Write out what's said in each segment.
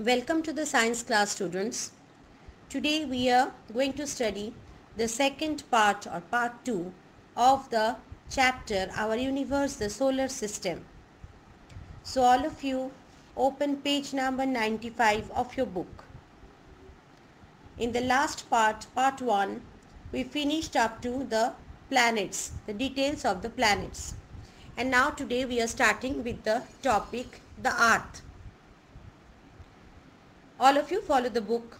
Welcome to the science class students. Today we are going to study the second part or part 2 of the chapter Our Universe the Solar System. So all of you open page number 95 of your book. In the last part, part 1, we finished up to the planets, the details of the planets. And now today we are starting with the topic the earth. All of you follow the book.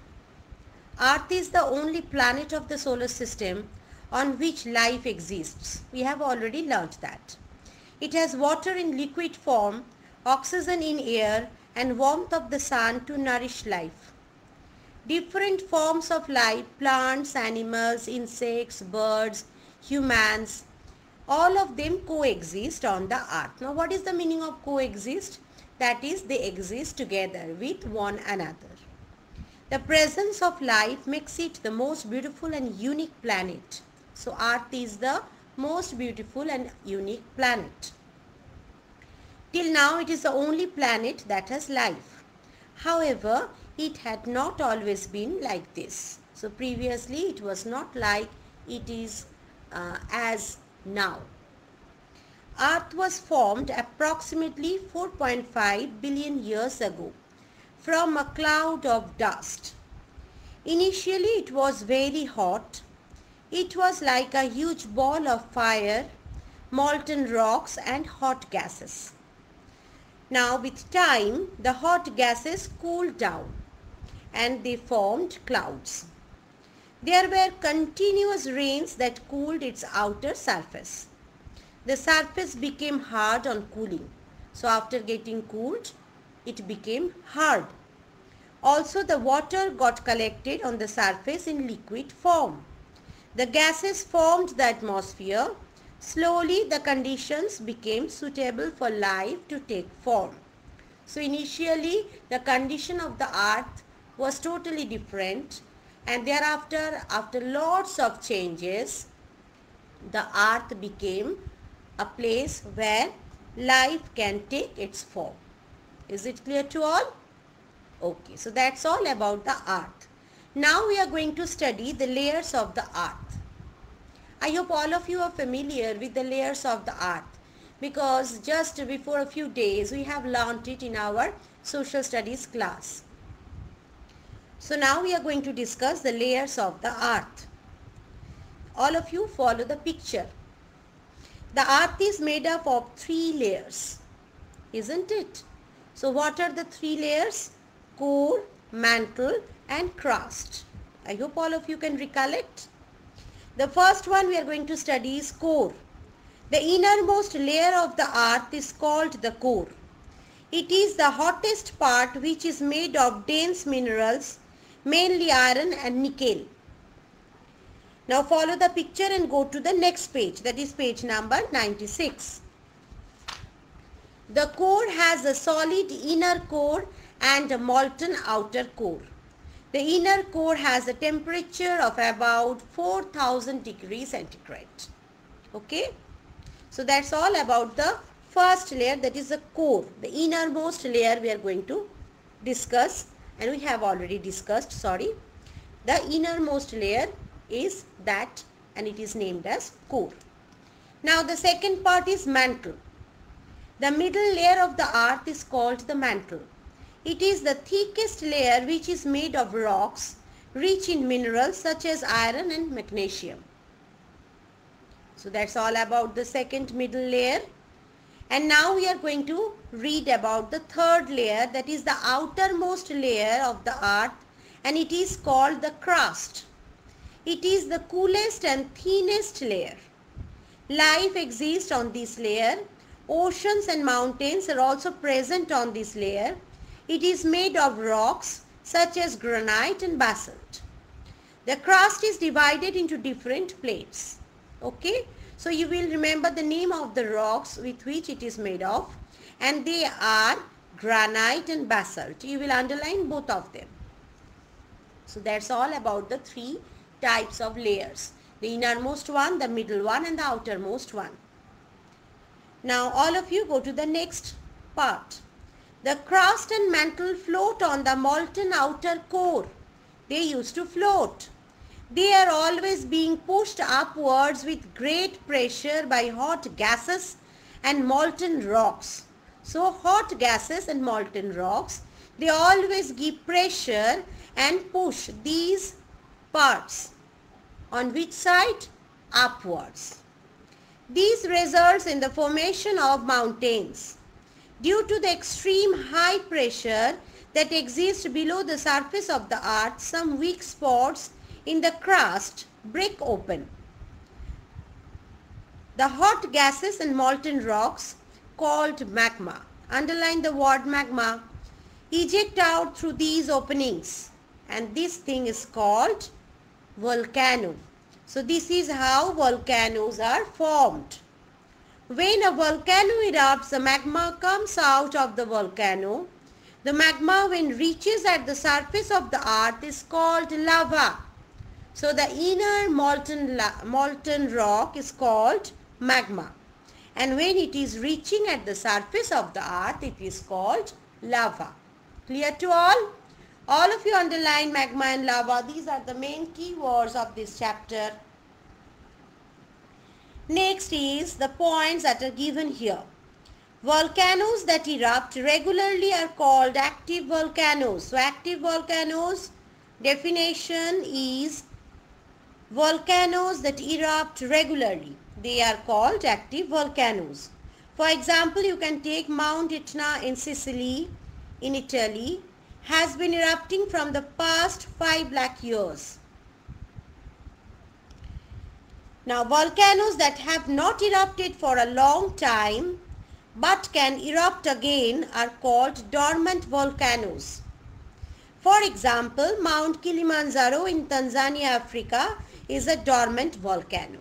Earth is the only planet of the solar system on which life exists. We have already learnt that. It has water in liquid form, oxygen in air and warmth of the sun to nourish life. Different forms of life, plants, animals, insects, birds, humans, all of them coexist on the earth. Now what is the meaning of coexist? That is they exist together with one another. The presence of life makes it the most beautiful and unique planet. So earth is the most beautiful and unique planet. Till now it is the only planet that has life. However, it had not always been like this. So previously it was not like it is uh, as now. Earth was formed approximately 4.5 billion years ago from a cloud of dust. Initially it was very hot. It was like a huge ball of fire, molten rocks and hot gases. Now with time the hot gases cooled down and they formed clouds. There were continuous rains that cooled its outer surface. The surface became hard on cooling. So after getting cooled, it became hard. Also the water got collected on the surface in liquid form. The gases formed the atmosphere. Slowly the conditions became suitable for life to take form. So initially the condition of the earth was totally different and thereafter after lots of changes the earth became a place where life can take its form. Is it clear to all? Okay, so that's all about the earth. Now we are going to study the layers of the earth. I hope all of you are familiar with the layers of the earth because just before a few days we have learnt it in our social studies class. So now we are going to discuss the layers of the earth. All of you follow the picture. The earth is made up of three layers, isn't it? So what are the three layers? Core, mantle and crust. I hope all of you can recollect. The first one we are going to study is core. The innermost layer of the earth is called the core. It is the hottest part which is made of dense minerals, mainly iron and nickel. Now follow the picture and go to the next page that is page number 96. The core has a solid inner core and a molten outer core. The inner core has a temperature of about 4000 degrees centigrade. Okay. So that's all about the first layer that is the core. The innermost layer we are going to discuss and we have already discussed sorry. The innermost layer is that and it is named as core. Now the second part is mantle. The middle layer of the earth is called the mantle. It is the thickest layer which is made of rocks rich in minerals such as iron and magnesium. So that's all about the second middle layer. And now we are going to read about the third layer that is the outermost layer of the earth and it is called the crust. It is the coolest and thinnest layer. Life exists on this layer. Oceans and mountains are also present on this layer. It is made of rocks such as granite and basalt. The crust is divided into different plates. Okay. So you will remember the name of the rocks with which it is made of and they are granite and basalt. You will underline both of them. So that's all about the three types of layers. The innermost one, the middle one and the outermost one. Now all of you go to the next part. The crust and mantle float on the molten outer core. They used to float. They are always being pushed upwards with great pressure by hot gases and molten rocks. So hot gases and molten rocks, they always give pressure and push these parts. On which side? Upwards. This results in the formation of mountains. Due to the extreme high pressure that exists below the surface of the earth, some weak spots in the crust break open. The hot gases and molten rocks called magma, underline the word magma, eject out through these openings and this thing is called volcano. So this is how volcanoes are formed. When a volcano erupts, the magma comes out of the volcano. The magma when reaches at the surface of the earth is called lava. So the inner molten, molten rock is called magma. And when it is reaching at the surface of the earth, it is called lava. Clear to all? All of you underline magma and lava. These are the main keywords of this chapter. Next is the points that are given here. Volcanoes that erupt regularly are called active volcanoes. So active volcanoes definition is volcanoes that erupt regularly. They are called active volcanoes. For example, you can take Mount Etna in Sicily, in Italy, has been erupting from the past 5 lakh years. Now volcanoes that have not erupted for a long time but can erupt again are called dormant volcanoes. For example, Mount Kilimanjaro in Tanzania, Africa is a dormant volcano.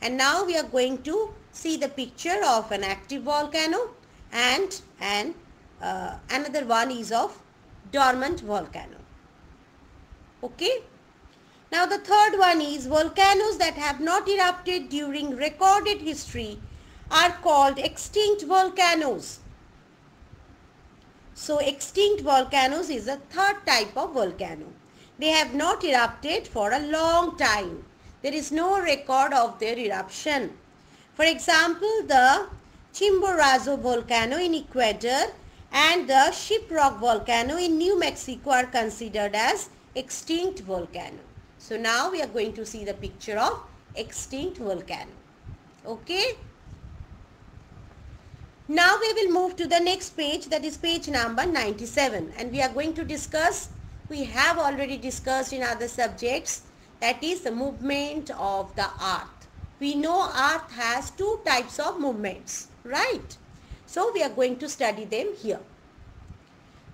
And now we are going to see the picture of an active volcano and, and uh, another one is of dormant volcano. Okay. Now the third one is volcanoes that have not erupted during recorded history are called extinct volcanoes. So extinct volcanoes is a third type of volcano. They have not erupted for a long time. There is no record of their eruption. For example, the Chimborazo volcano in Ecuador and the Shiprock volcano in New Mexico are considered as extinct volcano. So now we are going to see the picture of extinct volcano. Okay. Now we will move to the next page that is page number 97 and we are going to discuss, we have already discussed in other subjects that is the movement of the earth. We know earth has two types of movements, right? So we are going to study them here.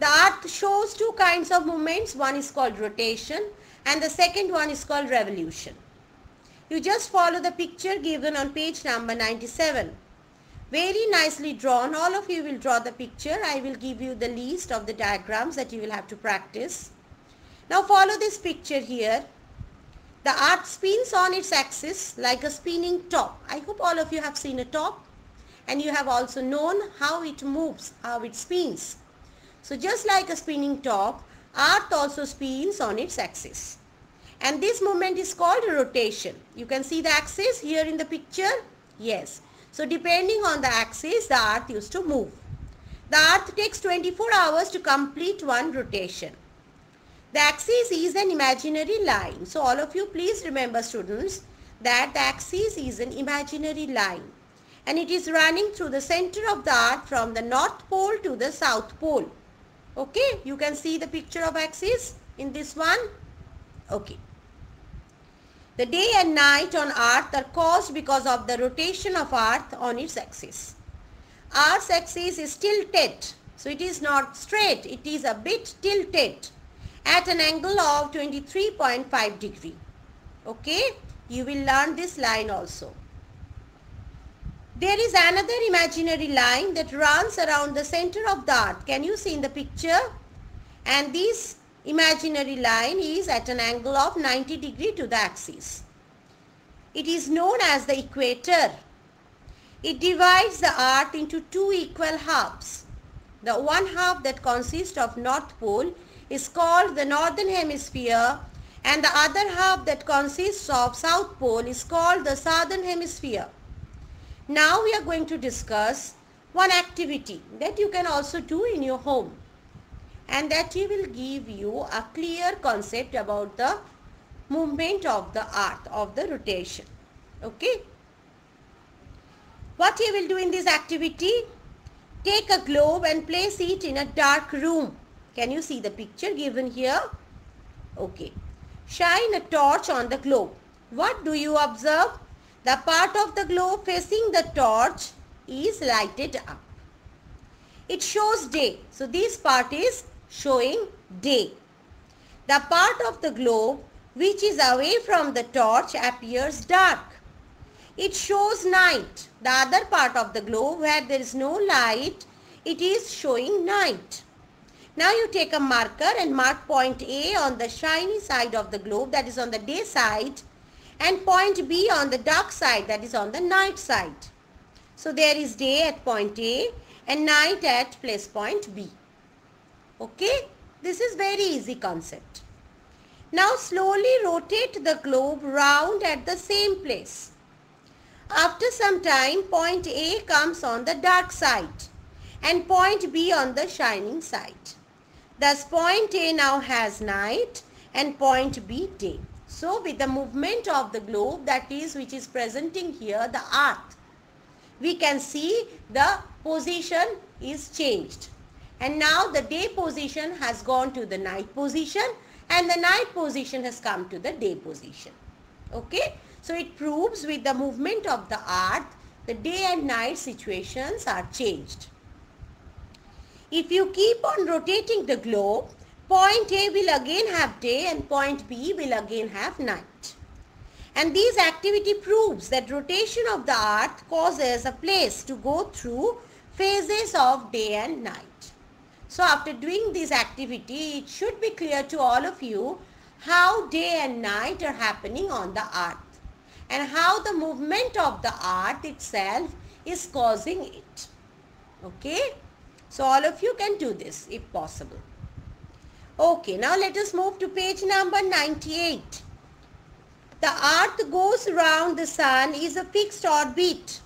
The earth shows two kinds of movements. One is called rotation and the second one is called revolution. You just follow the picture given on page number 97. Very nicely drawn. All of you will draw the picture. I will give you the list of the diagrams that you will have to practice. Now follow this picture here. The earth spins on its axis like a spinning top. I hope all of you have seen a top and you have also known how it moves, how it spins. So just like a spinning top, earth also spins on its axis. And this movement is called rotation. You can see the axis here in the picture. Yes. So depending on the axis, the earth used to move. The earth takes 24 hours to complete one rotation. The axis is an imaginary line. So all of you please remember students that the axis is an imaginary line and it is running through the center of the earth from the north pole to the south pole. Okay, you can see the picture of axis in this one. Okay. The day and night on earth are caused because of the rotation of earth on its axis. Earth's axis is tilted. So it is not straight. It is a bit tilted at an angle of 23.5 degree. Okay. You will learn this line also. There is another imaginary line that runs around the center of the earth. Can you see in the picture? And this imaginary line is at an angle of 90 degree to the axis. It is known as the equator. It divides the earth into two equal halves. the one half that consists of North Pole is called the Northern Hemisphere and the other half that consists of South Pole is called the Southern Hemisphere. Now we are going to discuss one activity that you can also do in your home. And that will give you a clear concept about the movement of the earth of the rotation. Okay? What you will do in this activity? Take a globe and place it in a dark room. Can you see the picture given here? Okay. Shine a torch on the globe. What do you observe the part of the globe facing the torch is lighted up it shows day so this part is showing day the part of the globe which is away from the torch appears dark. It shows night. The other part of the globe where there is no light, it is showing night. Now you take a marker and mark point A on the shiny side of the globe that is on the day side and point B on the dark side that is on the night side. So there is day at point A and night at place point B. Okay? This is very easy concept. Now slowly rotate the globe round at the same place. After some time, point A comes on the dark side and point B on the shining side. Thus point A now has night and point B day. So with the movement of the globe that is which is presenting here the earth, we can see the position is changed. And now the day position has gone to the night position and the night position has come to the day position. Okay. So it proves with the movement of the earth, the day and night situations are changed. If you keep on rotating the globe, point A will again have day and point B will again have night. And this activity proves that rotation of the earth causes a place to go through phases of day and night. So after doing this activity, it should be clear to all of you how day and night are happening on the earth and how the movement of the earth itself is causing it. Okay. So all of you can do this if possible. Okay. Now let us move to page number 98. The earth goes round the sun is a fixed orbit.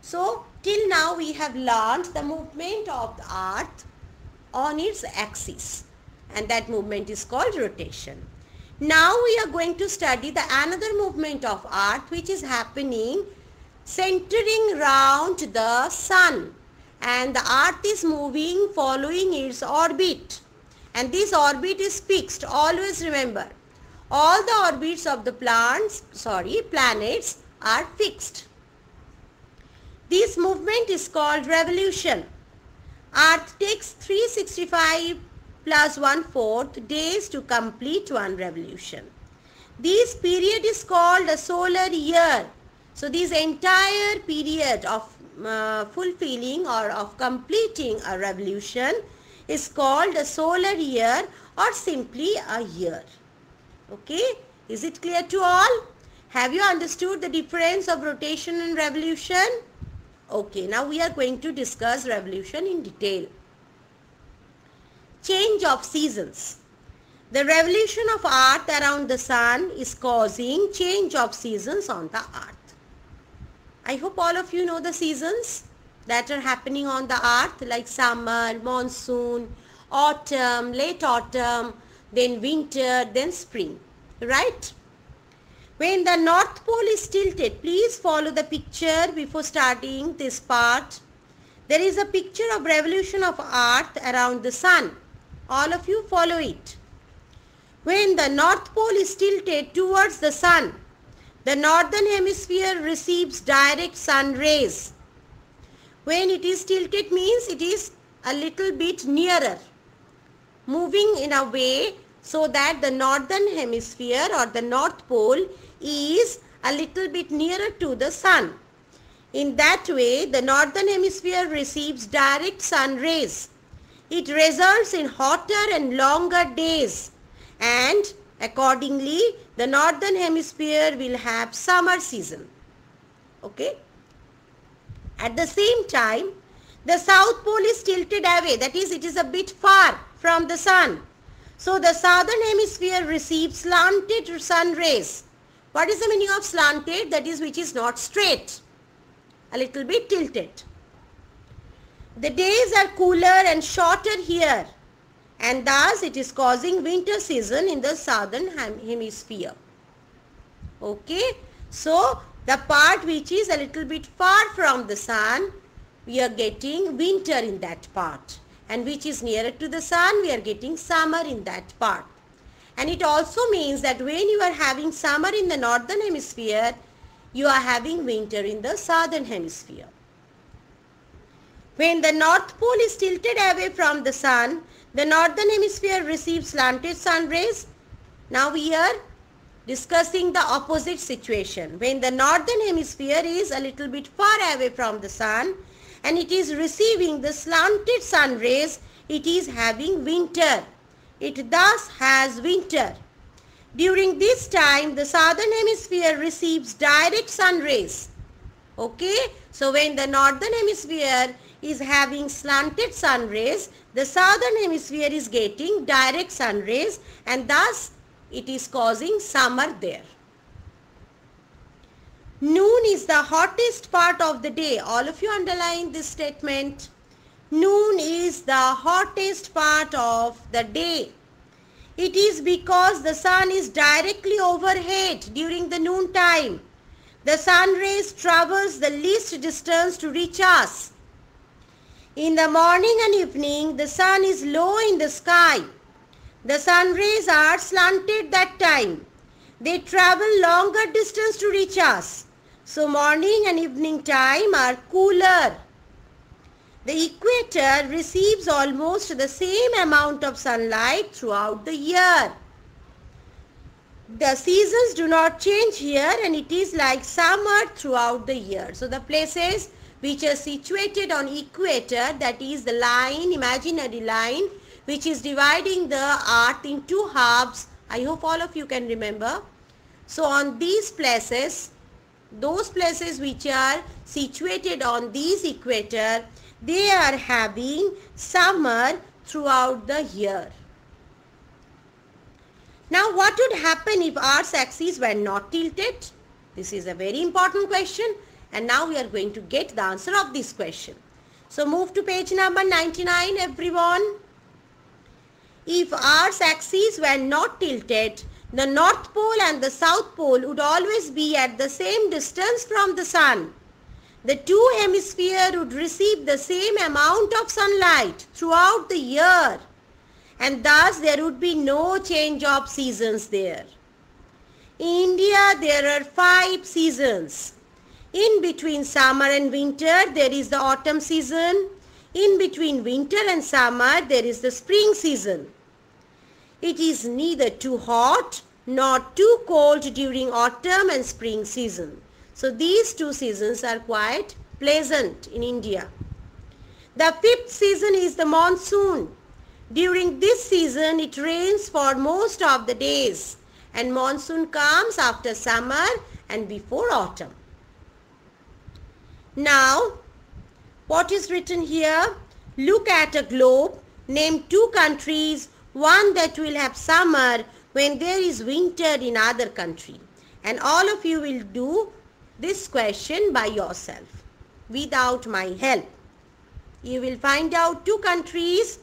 So till now we have learned the movement of the earth on its axis and that movement is called rotation. Now we are going to study the another movement of earth which is happening centering round the sun and the earth is moving following its orbit and this orbit is fixed always remember all the orbits of the plants sorry planets are fixed this movement is called revolution Earth takes 365 plus 1 fourth days to complete one revolution. This period is called a solar year. So this entire period of uh, fulfilling or of completing a revolution is called a solar year or simply a year. Okay, is it clear to all? Have you understood the difference of rotation and revolution? Okay, now we are going to discuss revolution in detail. Change of seasons. The revolution of earth around the sun is causing change of seasons on the earth. I hope all of you know the seasons that are happening on the earth like summer, monsoon, autumn, late autumn, then winter, then spring. Right? When the North Pole is tilted, please follow the picture before starting this part. There is a picture of revolution of earth around the sun. All of you follow it. When the North Pole is tilted towards the sun, the northern hemisphere receives direct sun rays. When it is tilted means it is a little bit nearer, moving in a way so that the northern hemisphere or the North Pole is a little bit nearer to the sun. In that way, the northern hemisphere receives direct sun rays. It results in hotter and longer days and accordingly the northern hemisphere will have summer season. Okay. At the same time, The south pole is tilted away. That is, it is a bit far from the sun. So the southern hemisphere receives slanted sun rays. What is the meaning of slanted? That is, which is not straight. A little bit tilted. The days are cooler and shorter here and thus it is causing winter season in the southern hemisphere. Okay. So the part which is a little bit far from the sun we are getting winter in that part and which is nearer to the sun we are getting summer in that part. And it also means that when you are having summer in the northern hemisphere you are having winter in the southern hemisphere. When the north pole is tilted away from the sun, the northern hemisphere receives slanted sun rays. Now we are discussing the opposite situation. When the northern hemisphere is a little bit far away from the sun and it is receiving the slanted sun rays, it is having winter. It thus has winter. During this time, the southern hemisphere receives direct sun rays. Okay, so when the northern hemisphere is having slanted sun rays, the southern hemisphere is getting direct sun rays and thus it is causing summer there. Noon is the hottest part of the day. All of you underline this statement. Noon is the hottest part of the day. It is because the sun is directly overhead during the noon time. The sun rays traverse the least distance to reach us. In the morning and evening, the sun is low in the sky. The sun rays are slanted that time. They travel longer distance to reach us. So morning and evening time are cooler. The equator receives almost the same amount of sunlight throughout the year. The seasons do not change here and it is like summer throughout the year. So the places which are situated on equator that is the line imaginary line which is dividing the earth in two halves I hope all of you can remember so on these places those places which are situated on these equator they are having summer throughout the year now what would happen if Earth's axis were not tilted this is a very important question and now we are going to get the answer of this question. So move to page number 99 everyone. If Earth's axes were not tilted, the North Pole and the South Pole would always be at the same distance from the Sun. The two hemispheres would receive the same amount of sunlight throughout the year and thus there would be no change of seasons there. In India there are five seasons. In between summer and winter, there is the autumn season. In between winter and summer, there is the spring season. It is neither too hot nor too cold during autumn and spring season. So these two seasons are quite pleasant in India. The fifth season is the monsoon. During this season, it rains for most of the days and monsoon comes after summer and before autumn. Now, what is written here? Look at a globe. Name two countries. One that will have summer when there is winter in other country. And all of you will do this question by yourself without my help. You will find out two countries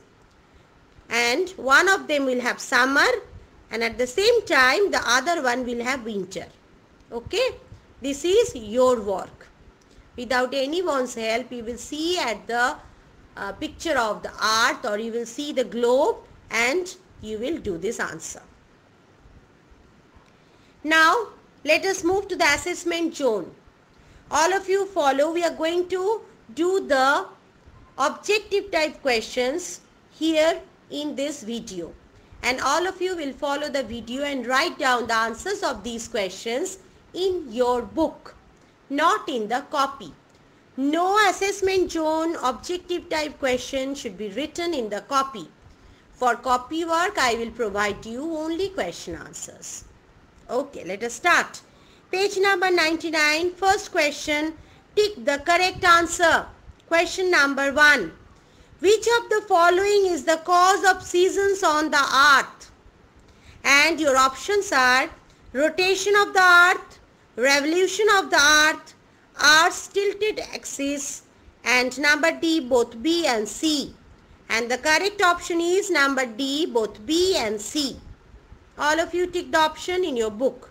and one of them will have summer and at the same time the other one will have winter. Okay? This is your work without anyone's help you will see at the uh, picture of the earth or you will see the globe and you will do this answer. Now let us move to the assessment zone. All of you follow we are going to do the objective type questions here in this video and all of you will follow the video and write down the answers of these questions in your book not in the copy. No assessment zone objective type question should be written in the copy. For copy work, I will provide you only question answers. Okay, let us start. Page number 99, first question, tick the correct answer. Question number 1. Which of the following is the cause of seasons on the earth? And your options are rotation of the earth, revolution of the earth, earth's tilted axis and number D both B and C. And the correct option is number D both B and C. All of you ticked the option in your book.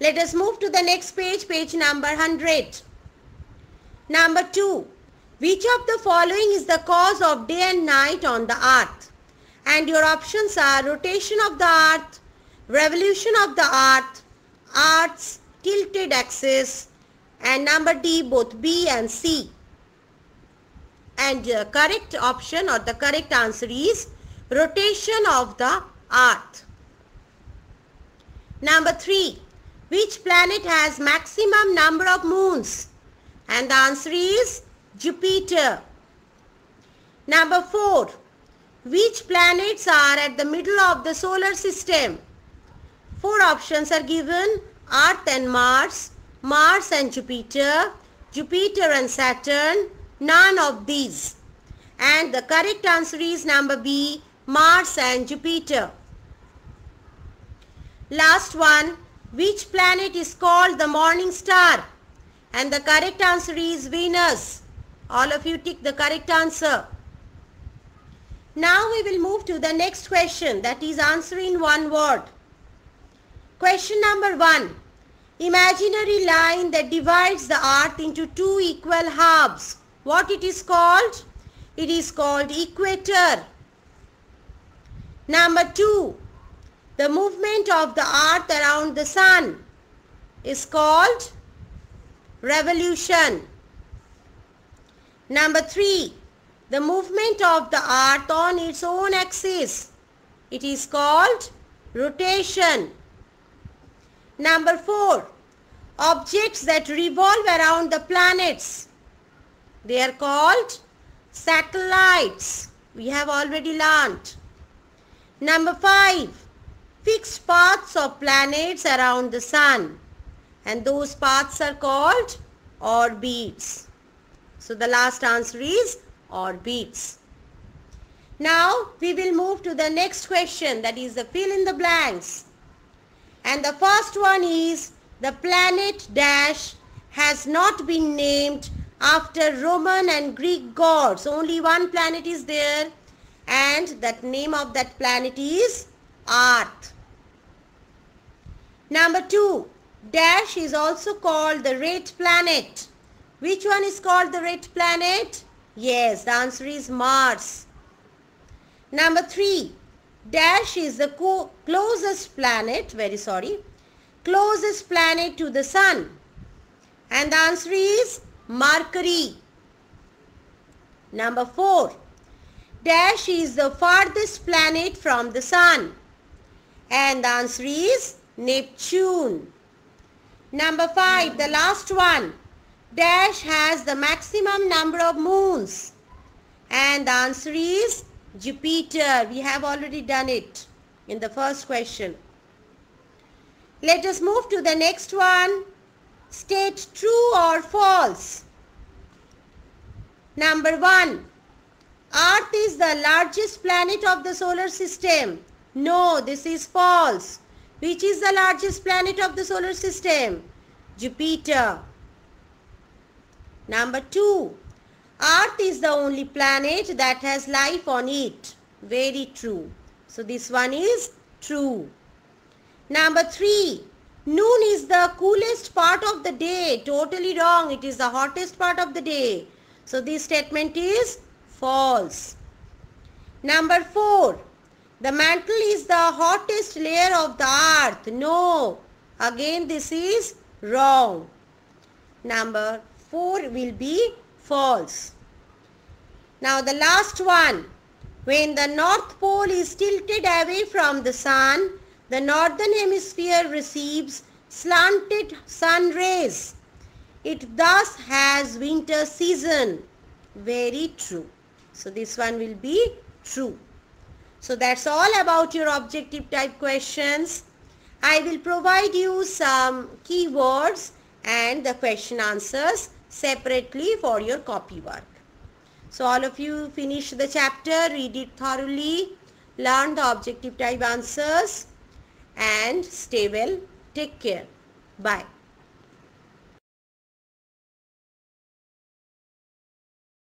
Let us move to the next page, page number 100. Number 2. Which of the following is the cause of day and night on the earth? And your options are rotation of the earth, revolution of the earth, earth's tilted axis and number D both B and C. And the correct option or the correct answer is rotation of the earth. Number 3. Which planet has maximum number of moons? And the answer is Jupiter. Number 4. Which planets are at the middle of the solar system? Four options are given. Earth and Mars, Mars and Jupiter, Jupiter and Saturn, none of these. And the correct answer is number B, Mars and Jupiter. Last one, which planet is called the morning star? And the correct answer is Venus. All of you tick the correct answer. Now we will move to the next question that is answer in one word. Question number one. Imaginary line that divides the earth into two equal halves. What it is called? It is called equator. Number two. The movement of the earth around the sun is called revolution. Number three, the movement of the earth on its own axis. It is called rotation. Number four, objects that revolve around the planets. They are called satellites. We have already learnt. Number five, fixed paths of planets around the sun. And those paths are called orbits. So the last answer is orbits. Now we will move to the next question that is the fill in the blanks. And the first one is the planet dash has not been named after Roman and Greek gods. Only one planet is there and that name of that planet is Earth. Number two, dash is also called the red planet. Which one is called the red planet? Yes, the answer is Mars. Number three, Dash is the closest planet, very sorry, closest planet to the sun. And the answer is Mercury. Number four, Dash is the farthest planet from the sun. And the answer is Neptune. Number five, the last one. Dash has the maximum number of moons. And the answer is Jupiter. We have already done it in the first question. Let us move to the next one. State true false. Number one. Earth is the largest planet of the solar system. No, this is false. Which is the largest planet of the solar system? Jupiter. Number two, Earth is the only planet that has life on it. Very true. So this one is true. Number three, noon is the coolest part of the day. Totally wrong. It is the hottest part of the day. So this statement is false. Number four, the mantle is the hottest layer of the earth. No. Again this is wrong. Number 4 will be false. Now the last one. When the North Pole is tilted away from the Sun, the Northern Hemisphere receives slanted sun rays. It thus has winter season. Very true. So this one will be true. So that's all about your objective type questions. I will provide you some keywords and the question answers separately for your copy work. So all of you finish the chapter, read it thoroughly, learn the objective type answers and stay well. Take care. Bye.